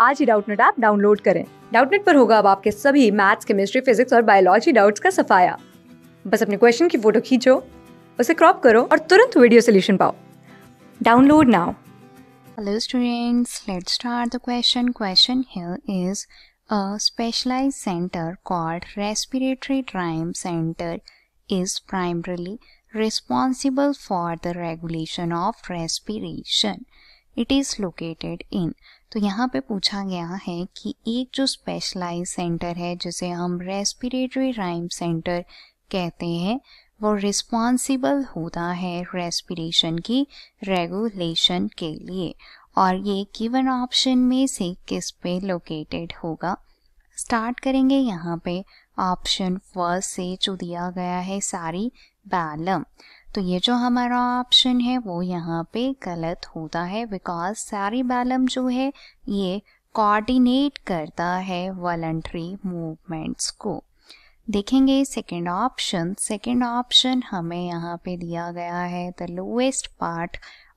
आज ही Doubtnut app download करें। डाउटनेट पर होगा अब आपके सभी मैथ्स, केमिस्ट्री, फिजिक्स और बायोलॉजी डाउट्स का सफाया। बस अपने क्वेश्चन की फ़ोटो खींचो, उसे क्रॉप करो और तुरंत वीडियो सोल्यूशन पाओ। Download now. Hello students let start the question question here is a specialise centre called respiratory ड्राइम centre is primarily responsible for the regulation of respiration it is located in तो यहाँ पे पूछा गया है कि एक जो स्पेशलाइज सेंटर है, जिसे हम रेस्पिरेटरी राइम सेंटर कहते हैं, वो रिस्पॉन्सिबल होता है रेस्पिरेशन की रेगुलेशन के लिए। और ये गिवन ऑप्शन में से किस पे लोकेटेड होगा? स्टार्ट करेंगे यहाँ पे ऑप्शन फ़र्स्ट से जो दिया गया है सारी बैलम। तो ये जो हमारा ऑप्शन है, वो यहाँ पे गलत होता है बिकॉज़ सारी बैलम जो है, ये कोऑर्डिनेट करता है वॉलंट्री मूवमेंट्स को। देखेंगे सेकेंड ऑप्शन सेकेंड ऑप्शन हमें यहाँ पे दिया गया है the lowest part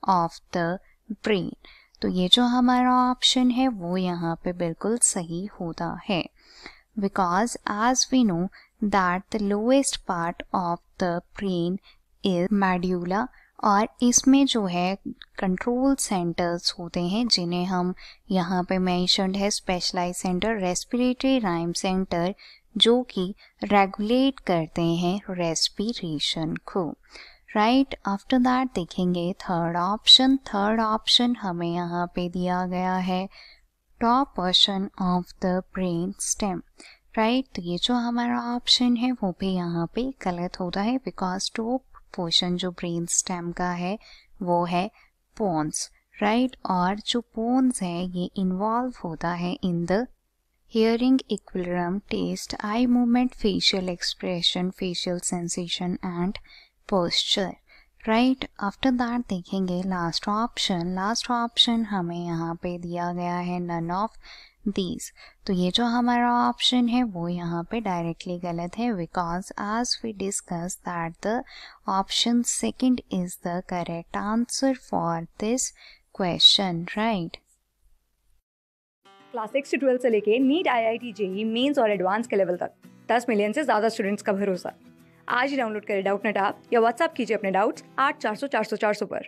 of the brain तो ये जो हमारा ऑप्शन है, वो यहाँ पे बिल्कुल सही होता है। Because as we know that the lowest part of the brain is medulla और इसमें जो है कंट्रोल सेंटर्स होते हैं, जिन्हें हम यहाँ पे मैंशनड है specialise centre respiratory rhythm centre जो कि रेगुलेट करते हैं रेस्पिरेशन को। राइट आफ्टर दैट देखेंगे थर्ड ऑप्शन थर्ड ऑप्शन हमें यहाँ पे दिया गया है top portion of the brain stem right तो ये जो हमारा ऑप्शन है, वो भी यहाँ पे गलत होता है बिकॉज़ टॉप पोर्शन जो ब्रेन स्टेम का है, वो है पोन्स राइट right? और जो पोन्स है, ये इन्वॉल्व होता है in the hearing equilibrium taste eye movement facial expression facial sensation and posture right after that देखेंगे लास्ट ऑप्शन लास्ट ऑप्शन हमें यहाँ पे दिया गया है नन ऑफ़ दीज तो ये जो हमारा ऑप्शन है, वो यहाँ पे डायरेक्टली गलत है because as we discuss that the option second is the correct answer for this question right class six twelfth से लेके NEET I I T JEE mains और एडवांस के लेवल तक, दस मिलियन से ज़्यादा स्टूडेंट्स का भरोसा। आज ही डाउनलोड करें डाउट नेट आप या व्हाट्सअप कीजिए अपने डाउट्स आठ चार सौ चार सौ चार सौ पर।